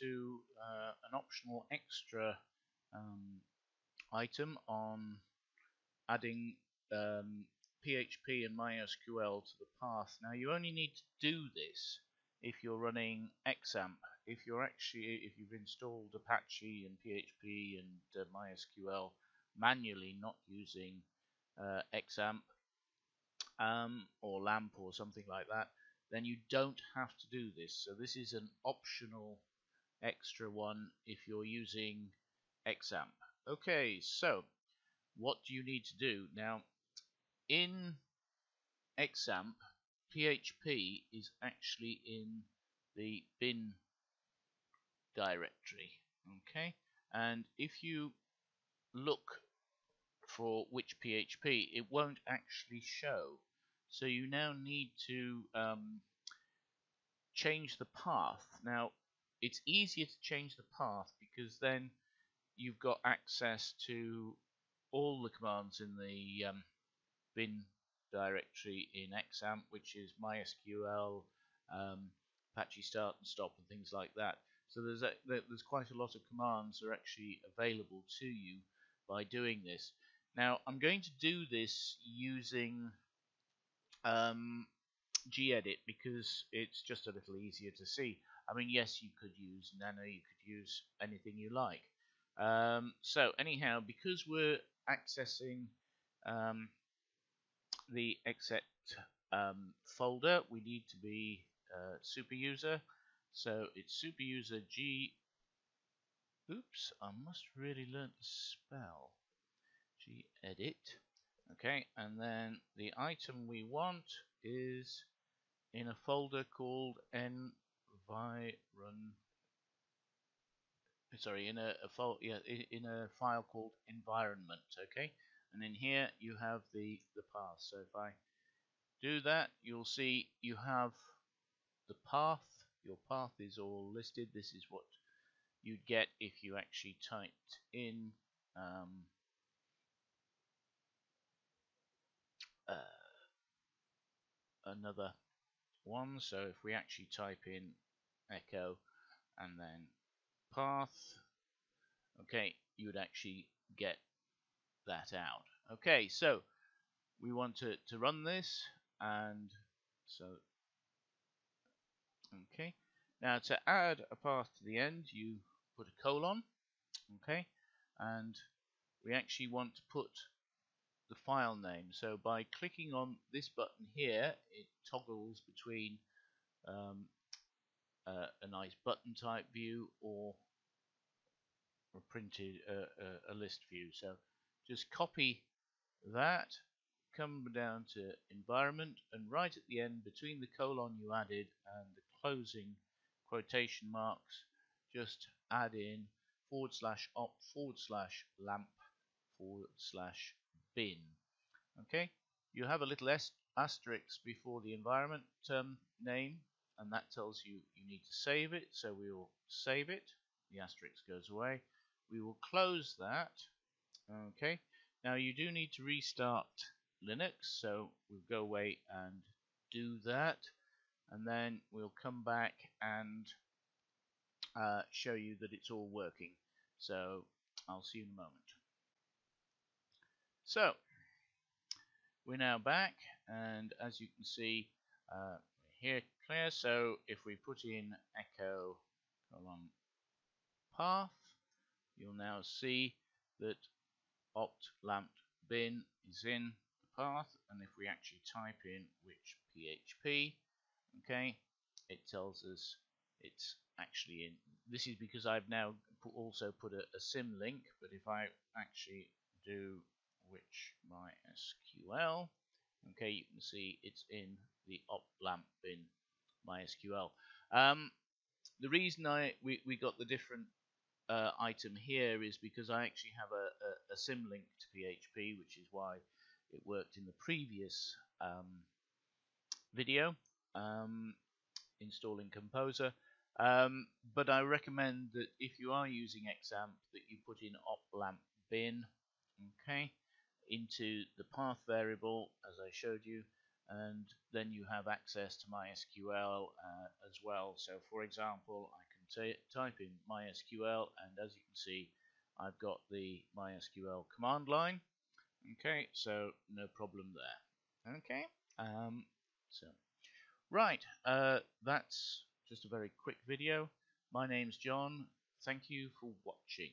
to uh, an optional extra um, item on adding um, PHP and MySQL to the path. Now you only need to do this if you're running XAMPP. If you're actually if you've installed Apache and PHP and uh, MySQL manually, not using uh, XAMPP um, or LAMP or something like that, then you don't have to do this. So this is an optional extra one if you're using XAMPP. Okay, so what do you need to do? Now, in XAMPP, PHP is actually in the bin directory. Okay, and if you look for which PHP, it won't actually show. So you now need to um, change the path. Now, it's easier to change the path because then you've got access to all the commands in the um, bin directory in XAMPP, which is MySQL, um, Apache Start and Stop, and things like that. So there's a, there's quite a lot of commands that are actually available to you by doing this. Now I'm going to do this using um, gedit because it's just a little easier to see. I mean, yes, you could use Nano, you could use anything you like. Um, so anyhow, because we're accessing um, the exec um, folder, we need to be uh, super user. So it's super user G. Oops, I must really learn to spell. G edit. Okay, and then the item we want is in a folder called environ sorry in a, a file yeah in a file called environment okay? And in here you have the the path. So if I do that you'll see you have the path. Your path is all listed. This is what you'd get if you actually typed in um, uh, another one. So if we actually type in echo and then path. Okay you would actually get that out. Okay so we want to, to run this and so okay. Now to add a path to the end you put a colon okay? And we actually want to put the file name. So by clicking on this button here it toggles between um, uh, a nice button type view or a printed uh, a list view. So just copy that, come down to environment, and right at the end, between the colon you added and the closing quotation marks, just add in forward slash op forward slash lamp forward slash bin. Okay, you have a little asterisk before the environment um, name and that tells you you need to save it so we will save it. The asterisk goes away. We will close that. Okay. Now you do need to restart Linux so we'll go away and do that. And then we'll come back and uh, show you that it's all working. So I'll see you in a moment. So we're now back and as you can see uh, here clear. So if we put in echo colon path, you'll now see that opt lamp bin is in the path. And if we actually type in which PHP, okay, it tells us it's actually in. This is because I've now put, also put a, a symlink, but if I actually do which MySQL, okay, you can see it's in the op lamp bin MySQL. Um, the reason I we, we got the different uh, item here is because I actually have a, a, a symlink to PHP, which is why it worked in the previous um, video um, installing Composer. Um, but I recommend that if you are using XAMPP that you put in oplamp bin okay into the path variable as I showed you and then you have access to MySQL uh, as well. So for example, I can type in MySQL, and as you can see, I've got the MySQL command line. Okay, so no problem there. Okay, um, so right, uh, that's just a very quick video. My name's John. Thank you for watching.